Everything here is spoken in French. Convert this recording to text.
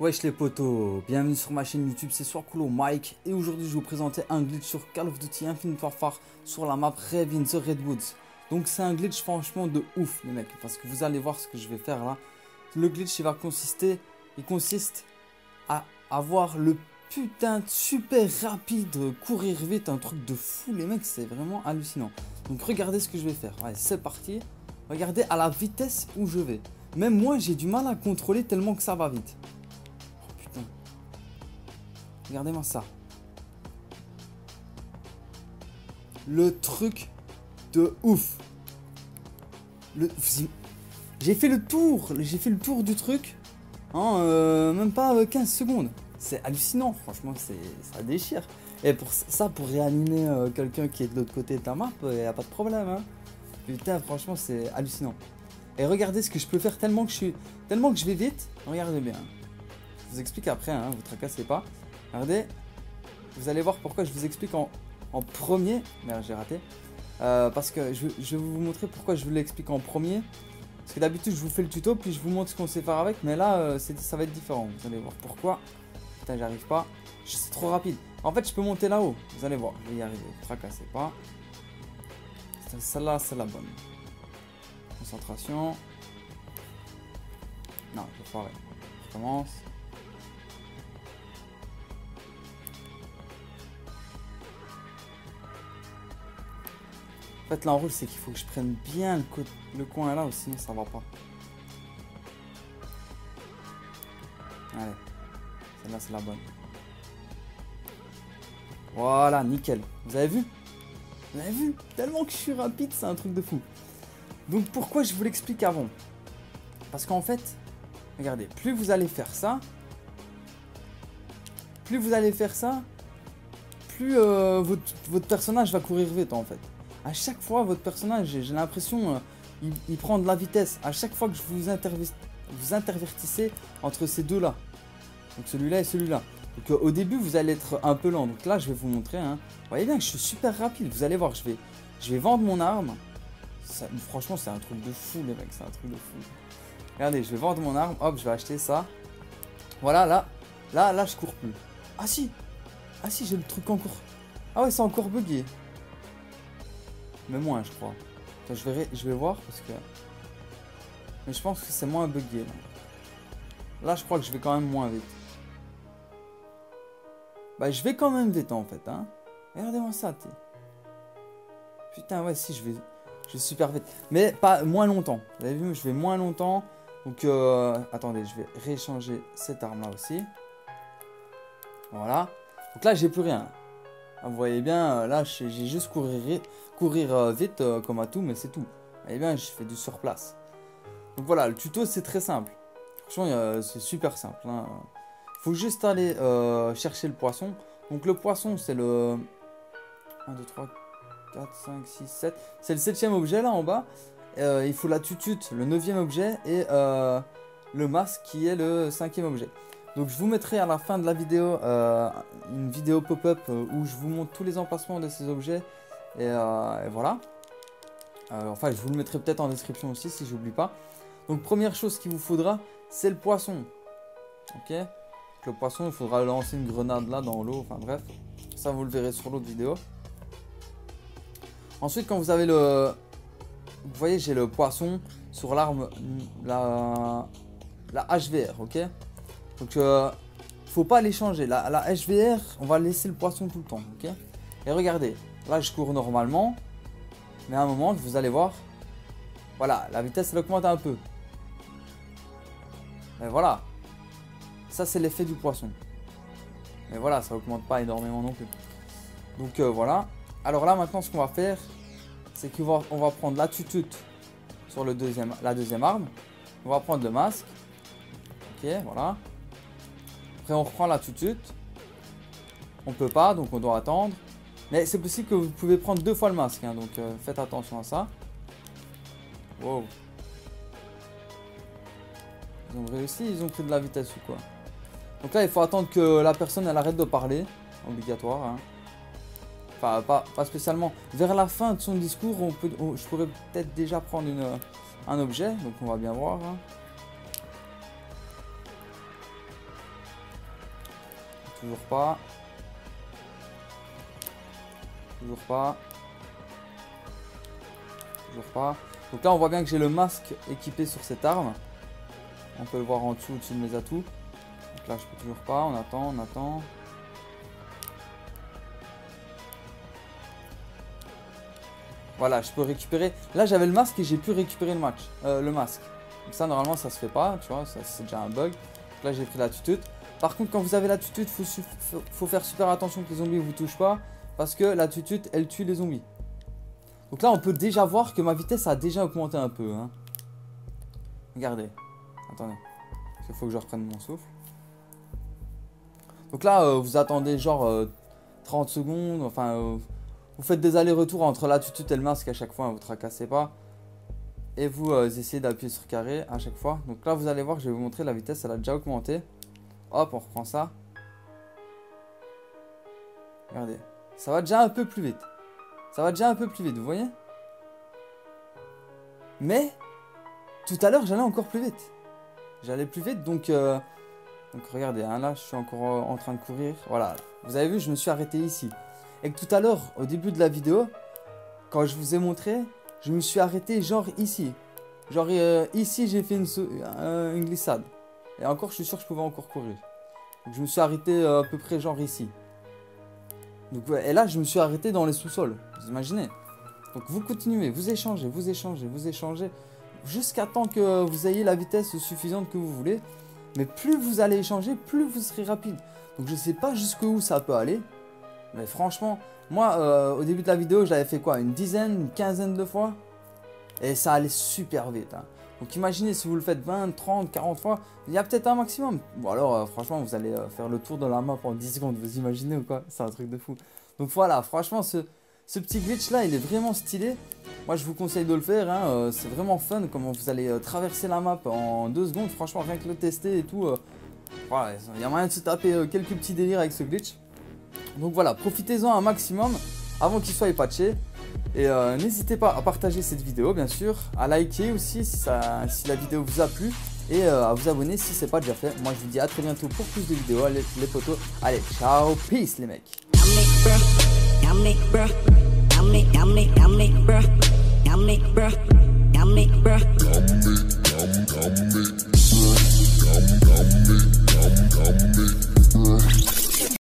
Wesh les potos, bienvenue sur ma chaîne YouTube, c'est Coolo Mike et aujourd'hui je vais vous présenter un glitch sur Call of Duty Infinite Warfare sur la map Rave in the Redwoods. Donc c'est un glitch franchement de ouf les mecs, parce que vous allez voir ce que je vais faire là. Le glitch il va consister, il consiste à avoir le putain de super rapide, courir vite, un truc de fou les mecs, c'est vraiment hallucinant. Donc regardez ce que je vais faire, allez c'est parti, regardez à la vitesse où je vais. Même moi j'ai du mal à contrôler tellement que ça va vite. Regardez-moi ça. Le truc de ouf. J'ai fait le tour. J'ai fait le tour du truc. En euh, même pas 15 euh, secondes. C'est hallucinant. Franchement, ça déchire. Et pour ça, pour réanimer euh, quelqu'un qui est de l'autre côté de la map, il n'y a pas de problème. Hein. Putain, franchement, c'est hallucinant. Et regardez ce que je peux faire tellement que je suis, tellement que je vais vite. Regardez bien. Je vous explique après, hein, vous tracassez pas. Regardez, vous allez voir pourquoi je vous explique en, premier. Merde, j'ai raté. Euh, parce que je, vais vous montrer pourquoi je vous l'explique en premier. Parce que d'habitude, je vous fais le tuto, puis je vous montre ce qu'on sait faire avec. Mais là, euh, ça va être différent. Vous allez voir pourquoi. Putain, j'arrive pas. C'est trop rapide. En fait, je peux monter là-haut. Vous allez voir, je vais y arriver. Tracassez pas. Celle-là, c'est la bonne. Concentration. Non, je vais Je recommence. En fait, l'enroule, c'est qu'il faut que je prenne bien le, coin là, ou sinon ça va pas. Allez, celle-là, c'est la bonne. Voilà, nickel. Vous avez vu? Vous avez vu? Tellement que je suis rapide, c'est un truc de fou. Donc pourquoi je vous l'explique avant? Parce qu'en fait, regardez, plus vous allez faire ça, plus vous allez faire ça, plus euh, votre personnage va courir vite en fait à chaque fois, votre personnage, j'ai l'impression, euh, il, prend de la vitesse. À chaque fois que je vous, vous intervertissez entre ces deux-là. Donc celui-là et celui-là. Donc euh, au début, vous allez être un peu lent. Donc là, je vais vous montrer. Hein. Vous voyez bien que je suis super rapide. Vous allez voir, je vais, je vais vendre mon arme. franchement, c'est un truc de fou, les mecs. C'est un truc de fou. Regardez, je vais vendre mon arme. Hop, je vais acheter ça. Voilà, là. Là, là, je cours plus. Ah si Ah si, j'ai le truc en cours. Ah ouais, c'est encore bugué. Mais moins, je crois. je, vais, je vais voir parce que... Mais je pense que c'est moins bugué. Là. là, je crois que je vais quand même moins vite. Bah, je vais quand même vite, en fait. Hein. Regardez-moi ça, t'es... Putain, ouais, si, je vais... Je vais super vite. Mais pas moins longtemps. Vous avez vu, je vais moins longtemps. Donc, euh, attendez, je vais rééchanger cette arme-là aussi. Voilà. Donc là, j'ai plus rien. Ah, vous voyez bien, euh, là, j'ai juste courir, euh, vite euh, comme à tout, mais c'est tout. Vous voyez bien, je fais du surplace. Donc voilà, le tuto, c'est très simple. Franchement, c'est super simple. Il hein. faut juste aller chercher le poisson. Donc le poisson, c'est le... 1, 2, 3, 4, 5, 6, 7. C'est le septième objet là en bas. il faut la tutute, le neuvième objet, et le masque qui est le cinquième objet. Donc je vous mettrai à la fin de la vidéo euh, une vidéo pop-up euh, où je vous montre tous les emplacements de ces objets. Et, euh, voilà. enfin, je vous le mettrai peut-être en description aussi si j'oublie pas. Donc première chose qu'il vous faudra, c'est le poisson. Ok Le poisson, il faudra lancer une grenade là dans l'eau. Enfin bref, ça vous le verrez sur l'autre vidéo. Ensuite, quand vous avez le... Vous voyez, j'ai le poisson sur l'arme, la... la HVR, ok donc, euh, faut pas les changer. La, la, HVR, on va laisser le poisson tout le temps, ok? Et regardez, là je cours normalement, mais à un moment, vous allez voir, voilà, la vitesse elle augmente un peu. Mais voilà, ça c'est l'effet du poisson. Mais voilà, ça augmente pas énormément non plus. Donc euh, voilà. Alors là maintenant, ce qu'on va faire, c'est qu'on va, on va prendre la tutute sur le deuxième, la deuxième arme. On va prendre le masque. Ok, voilà. Après, on reprend là tout de suite. On peut pas, donc on doit attendre. Mais c'est possible que vous pouvez prendre deux fois le masque, hein, donc euh, faites attention à ça. Wow. Ils ont réussi, ils ont pris de la vitesse ou quoi. Donc là, il faut attendre que la personne elle arrête de parler. Obligatoire. Hein. Enfin, pas, spécialement. Vers la fin de son discours, on peut, je pourrais peut-être déjà prendre un objet. Donc on va bien voir. Hein. Toujours pas. Toujours pas. Toujours pas. Donc là, on voit bien que j'ai le masque équipé sur cette arme. On peut le voir en dessous, au-dessus de mes atouts. Donc là, je peux toujours pas. On attend, on attend. Voilà, je peux récupérer. Là, j'avais le masque et j'ai pu récupérer le match, euh, le masque. Donc ça, normalement, ça se fait pas, tu vois, c'est déjà un bug. Donc là, j'ai pris la tutute. Par contre, quand vous avez la tutute, faut, faut, faut faire super attention que les zombies ne vous touchent pas. Parce que la tutute, elle tue les zombies. Donc là, on peut déjà voir que ma vitesse a déjà augmenté un peu. Hein. Regardez. Attendez. Il faut que je reprenne mon souffle. Donc là, euh, vous attendez genre 30 euh, secondes. Enfin, euh, vous faites des allers-retours entre la tutute et le masque à chaque fois. Hein, vous tracassez pas. Et vous essayez d'appuyer sur carré à chaque fois. Donc là, vous allez voir, je vais vous montrer la vitesse. Elle a déjà augmenté. Hop, on reprend ça. Regardez. Ça va déjà un peu plus vite. Ça va déjà un peu plus vite, vous voyez? Mais, tout à l'heure, j'allais encore plus vite. J'allais plus vite, donc... Euh, donc regardez, hein, là, je suis encore euh, en train de courir. Voilà, vous avez vu, je me suis arrêté ici. Et que tout à l'heure, au début de la vidéo, quand je vous ai montré, je me suis arrêté genre ici. Genre euh, ici, j'ai fait une, une, glissade. Et encore, je suis sûr que je pouvais encore courir. Donc je me suis arrêté à peu près genre ici. Donc, et là, je me suis arrêté dans les sous-sols. Vous imaginez? Donc, vous continuez, vous échangez, vous échangez, vous échangez, jusqu'à temps que vous ayez la vitesse suffisante que vous voulez. Mais plus vous allez échanger, plus vous serez rapide. Donc, je sais pas jusqu'où ça peut aller. Mais franchement, moi, euh, au début de la vidéo, j'avais fait quoi? Une dizaine, une quinzaine de fois? Et ça allait super vite. Hein. Donc imaginez si vous le faites 20, 30, 40 fois, il y a peut-être un maximum. Bon alors euh, franchement vous allez euh, faire le tour de la map en 10 secondes, vous imaginez ou quoi? C'est un truc de fou. Donc voilà, franchement ce, petit glitch là il est vraiment stylé. Moi je vous conseille de le faire, hein. euh, c'est vraiment fun comment vous allez traverser la map en 2 secondes. Franchement rien que le tester et tout, il y a moyen de se taper quelques petits délires avec ce glitch. Donc voilà, profitez-en un maximum avant qu'il soit patché. Et euh, n'hésitez pas à partager cette vidéo, bien sûr, à liker aussi si, la vidéo vous a plu et euh, à vous abonner si c'est pas déjà fait. Moi, je vous dis à très bientôt pour plus de vidéos, les potos. Allez, ciao, peace les mecs.